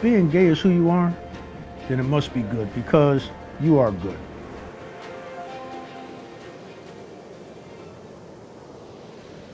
being gay is who you are, then it must be good because you are good.